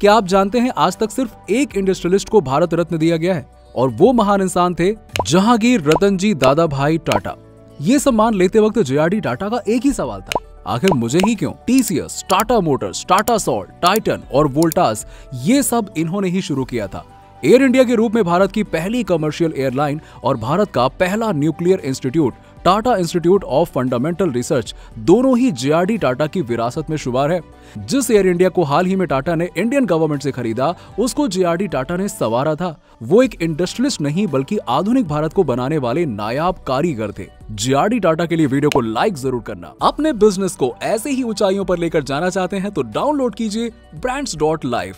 क्या आप जानते हैं आज तक सिर्फ़ एक इंडस्ट्रियलिस्ट को भारत रत्न दिया गया है? और वो महान इंसान थे जहांगीर रतन जी दादा भाई टाटा। ये सम्मान लेते वक्त जेआरडी टाटा का एक ही सवाल था, आखिर मुझे ही क्यों? TCS, Tata Motors, Tata Salt, Titan और वोल्टास, ये सब इन्होंने ही शुरू किया था। एयर इंडिया के रूप में भारत की पहली कमर्शियल एयरलाइन और भारत का पहला nuclear institute Tata Institute of Fundamental Research दोनों ही जेआरडी टाटा की विरासत में शुमार है। जिस एयर इंडिया को हाल ही में टाटा ने इंडियन गवर्नमेंट से खरीदा, उसको जेआरडी टाटा ने सवारा था। वो एक इंडस्ट्रियलिस्ट नहीं, बल्कि आधुनिक भारत को बनाने वाले नायाब कारीगर थे। जेआरडी टाटा के लिए वीडियो को लाइक ज़रूर करना। अपने बिज़नेस को ऐसे ही ऊंचाइयों पर लेकर जाना चाहते हैं तो डाउनलोड कीजिए ब्रांड्स डॉट लाइफ